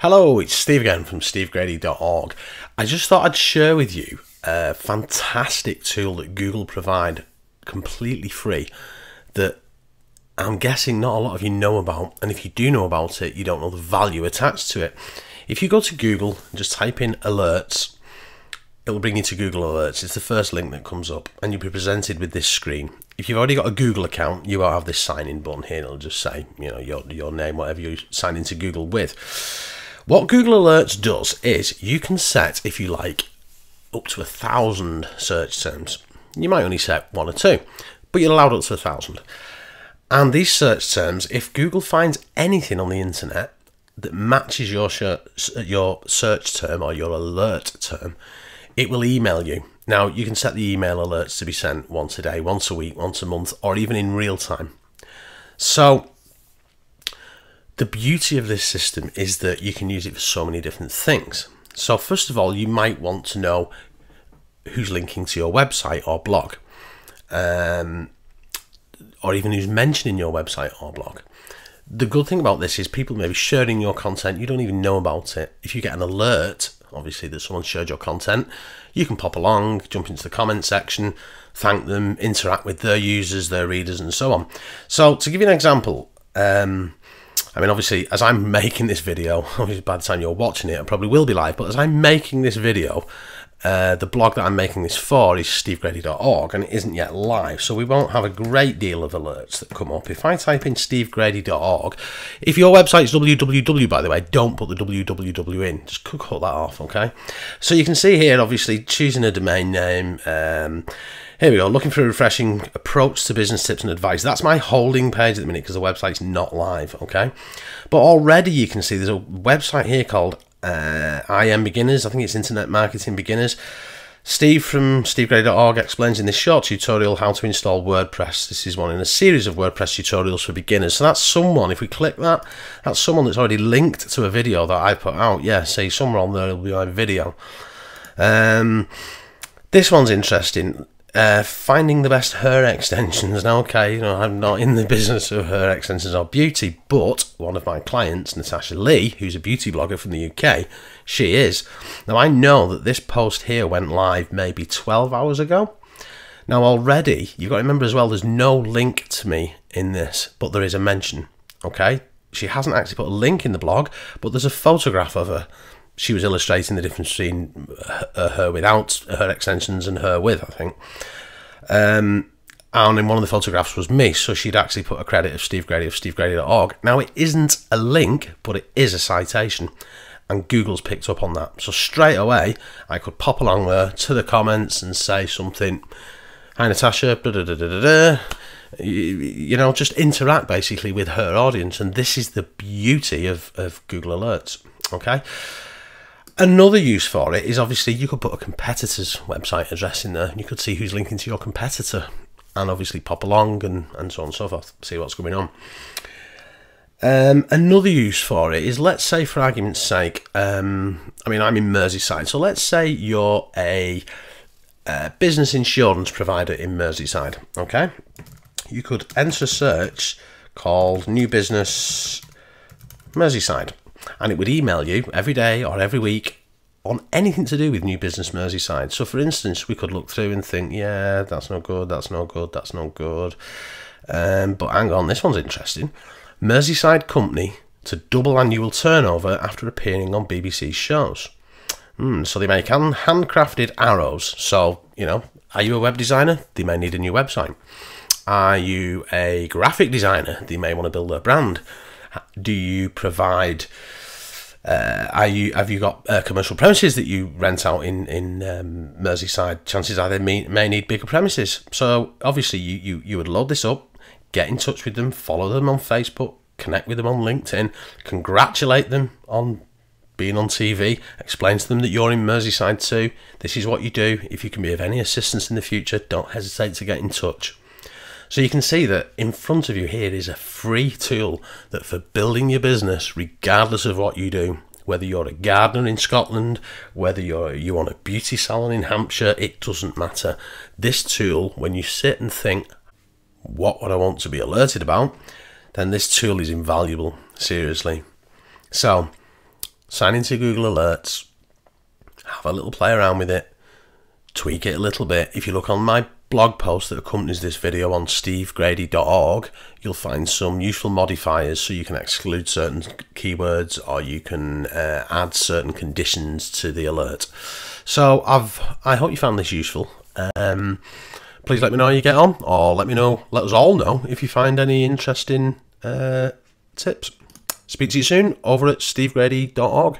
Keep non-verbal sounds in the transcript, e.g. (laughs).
Hello, it's Steve again from stevegrady.org. I just thought I'd share with you a fantastic tool that Google provide completely free that I'm guessing not a lot of you know about, and if you do know about it, you don't know the value attached to it. If you go to Google and just type in alerts, it'll bring you to Google Alerts. It's the first link that comes up, and you'll be presented with this screen. If you've already got a Google account, you won't have this sign in button here. It'll just say, you know, your, your name, whatever you sign into Google with. What Google Alerts does is you can set, if you like, up to a thousand search terms. You might only set one or two, but you're allowed up to a thousand. And these search terms, if Google finds anything on the internet that matches your your search term or your alert term, it will email you. Now, you can set the email alerts to be sent once a day, once a week, once a month, or even in real time. So, the beauty of this system is that you can use it for so many different things. So, first of all, you might want to know who's linking to your website or blog, um, or even who's mentioning your website or blog. The good thing about this is people may be sharing your content, you don't even know about it. If you get an alert obviously that someone shared your content, you can pop along, jump into the comment section, thank them, interact with their users, their readers, and so on. So to give you an example, um, I mean, obviously, as I'm making this video, (laughs) obviously by the time you're watching it, I probably will be live, but as I'm making this video, uh, the blog that I'm making this for is stevegrady.org and it isn't yet live, so we won't have a great deal of alerts that come up. If I type in stevegrady.org, if your website is www, by the way, don't put the www in, just cut that off, okay? So you can see here, obviously, choosing a domain name. Um, here we go, looking for a refreshing approach to business tips and advice. That's my holding page at the minute because the website's not live, okay? But already you can see there's a website here called uh, IM Beginners. I think it's Internet Marketing Beginners. Steve from stevegrady.org explains in this short tutorial how to install WordPress. This is one in a series of WordPress tutorials for beginners. So that's someone, if we click that, that's someone that's already linked to a video that I put out. Yeah, see, somewhere on there will be my video. Um, this one's interesting. Uh, finding the best hair extensions. Now, okay, you know, I'm not in the business of hair extensions or beauty, but one of my clients, Natasha Lee, who's a beauty blogger from the UK, she is. Now, I know that this post here went live maybe 12 hours ago. Now, already, you've got to remember as well, there's no link to me in this, but there is a mention, okay? She hasn't actually put a link in the blog, but there's a photograph of her she was illustrating the difference between her, her without her extensions and her with, I think. Um, and in one of the photographs was me, so she'd actually put a credit of Steve Grady of stevegrady.org. Now, it isn't a link, but it is a citation, and Google's picked up on that. So straight away, I could pop along there to the comments and say something, Hi Natasha, da da da da da. You, you know, just interact basically with her audience, and this is the beauty of, of Google Alerts. Okay. Another use for it is obviously you could put a competitor's website address in there. And you could see who's linking to your competitor and obviously pop along and, and so on and so forth, see what's going on. Um, another use for it is let's say, for argument's sake, um, I mean, I'm in Merseyside, so let's say you're a, a business insurance provider in Merseyside, okay? You could enter a search called New Business Merseyside and it would email you every day or every week on anything to do with New Business Merseyside. So, for instance, we could look through and think, yeah, that's no good, that's no good, that's no good. Um, but hang on, this one's interesting. Merseyside company to double annual turnover after appearing on BBC shows. Mm, so they make hand- handcrafted arrows. So, you know, are you a web designer? They may need a new website. Are you a graphic designer? They may want to build their brand. Do you provide uh, are you have you got uh, commercial premises that you rent out in in um, Merseyside? Chances are they may, may need bigger premises. So obviously you, you you would load this up, get in touch with them, follow them on Facebook, connect with them on LinkedIn, congratulate them on being on TV, explain to them that you're in Merseyside too. This is what you do. If you can be of any assistance in the future, don't hesitate to get in touch. So you can see that in front of you here is a free tool that for building your business, regardless of what you do, whether you're a gardener in Scotland, whether you're you want a beauty salon in Hampshire, it doesn't matter. This tool, when you sit and think, what would I want to be alerted about, then this tool is invaluable, seriously. So sign into Google Alerts, have a little play around with it, tweak it a little bit. If you look on my blog post that accompanies this video on stevegrady.org, you'll find some useful modifiers so you can exclude certain keywords or you can uh, add certain conditions to the alert. So I've I hope you found this useful. Um, please let me know how you get on, or let me know, let us all know if you find any interesting uh, tips. Speak to you soon over at stevegrady.org.